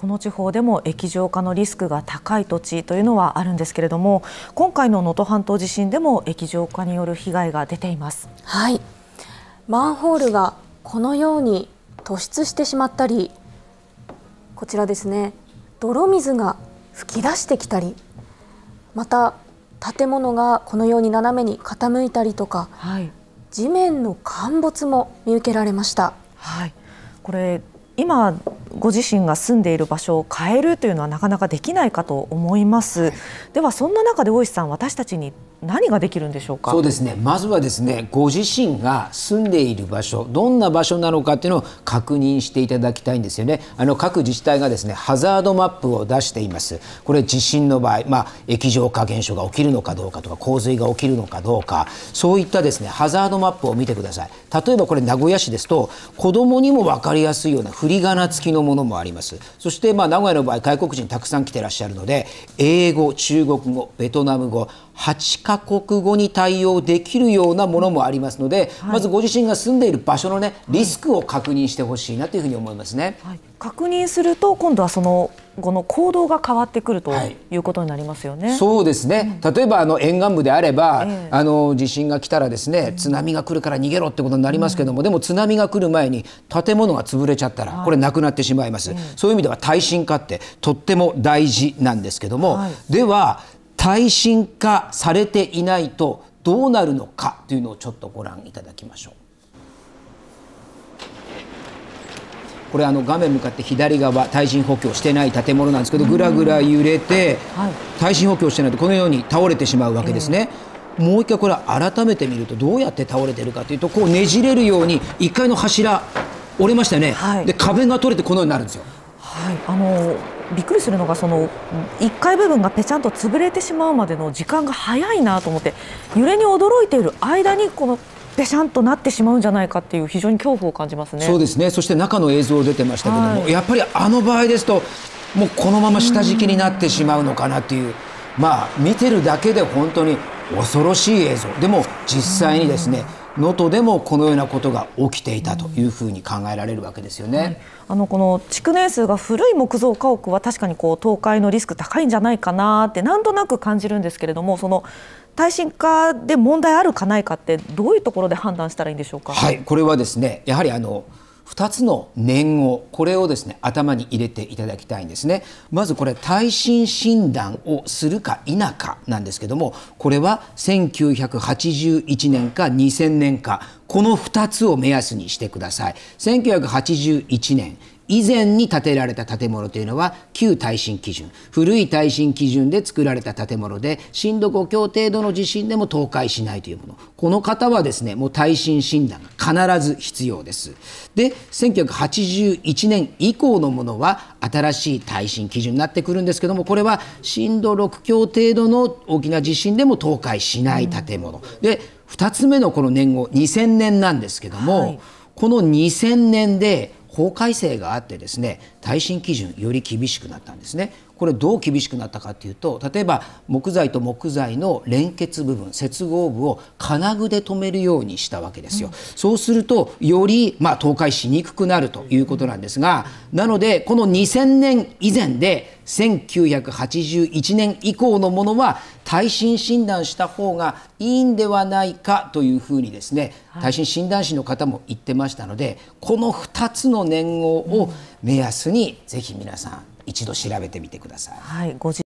この地方でも液状化のリスクが高い土地というのはあるんですけれども今回の能登半島地震でも液状化による被害が出ています。はい。マンホールがこのように突出してしまったりこちらですね。泥水が噴き出してきたりまた建物がこのように斜めに傾いたりとか、はい、地面の陥没も見受けられました。はい、これ今ご自身が住んでいる場所を変えるというのはなかなかできないかと思います。ではそんな中で大石さん私たちに何ができるんでしょうか？そうですね。まずはですねご自身が住んでいる場所どんな場所なのかっていうのを確認していただきたいんですよね。あの各自治体がですねハザードマップを出しています。これ地震の場合、まあ、液状化現象が起きるのかどうかとか洪水が起きるのかどうか。そういったですねハザードマップを見てください。例えばこれ名古屋市ですと子どもにも分かりやすいような振り仮名付きのものもあります。そしてまあ名古屋の場合外国人たくさん来てらっしゃるので英語中国語ベトナム語8カ国語に対応できるようなものもありますので、はい、まずご自身が住んでいる場所のねリスクを確認してほしいなというふうに思いますね。はい、確認すると今度はそのこの行動が変わってくるということになりますよね。はい、そうですね。例えばあの沿岸部であれば、えー、あの地震が来たらですね、津波が来るから逃げろってことになりますけども、うん、でも津波が来る前に建物が潰れちゃったらこれなくなってしまいます。そういう意味では耐震化ってとっても大事なんですけども、では耐震化されていないとどうなるのかというのをちょっとご覧いただきましょう。これあの画面向かって左側耐震補強してない建物なんですけどぐらぐら揺れて耐震補強してないとこのように倒れてしまうわけですね。もう一回これ改めて見るとどうやって倒れてるかというとこうねじれるように1階の柱折れましたよね、はい、で壁が取れてこのようになるんですよ。はい、あのびっくりするのがその1階部分がぺちゃんと潰れてしまうまでの時間が早いなと思って揺れに驚いている間にこのぺしゃんとなってしまうんじゃないかっていう非常に恐怖を感じますね。そうですね。そして中の映像出てましたけども、はい、やっぱりあの場合ですともうこのまま下敷きになってしまうのかなっていう。まあ見てるだけで本当に恐ろしい映像。でも実際にですね、能登でもこのようなことが起きていたというふうに考えられるわけですよね。はい、あのこの築年数が古い木造家屋は確かにこう倒壊のリスク高いんじゃないかなってなんとなく感じるんですけれどもその耐震化で問題あるかないかってどういうところで判断したらいいんでしょうか？はいこれはですねやはりあの2つの年号これをですね頭に入れていただきたいんですね。まずこれ耐震診断をするか否かなんですけどもこれは1981年か2000年かこの2つを目安にしてください。1981年以前に建てられた建物というのは旧耐震基準古い耐震基準で作られた建物で震度5強程度の地震でも倒壊しないというもの。この方はですねもう耐震診断が必ず必要です。で1981年以降のものは新しい耐震基準になってくるんですけどもこれは震度6強程度の大きな地震でも倒壊しない建物、うん、で2つ目のこの年号2000年なんですけども、はい、この2000年で法改正があってですね耐震基準より厳しくなったんですね。これどう厳しくなったかというと例えば木材と木材の連結部分接合部を金具で留めるようにしたわけですよ、うん、そうするとよりまあ倒壊しにくくなるということなんですがなのでこの2000年以前で1981年以降のものは耐震診断した方がいいんではないかというふうにですね、耐震診断士の方も言ってましたのでこの2つの年号を目安にぜひ皆さん一度調べてみてください。はい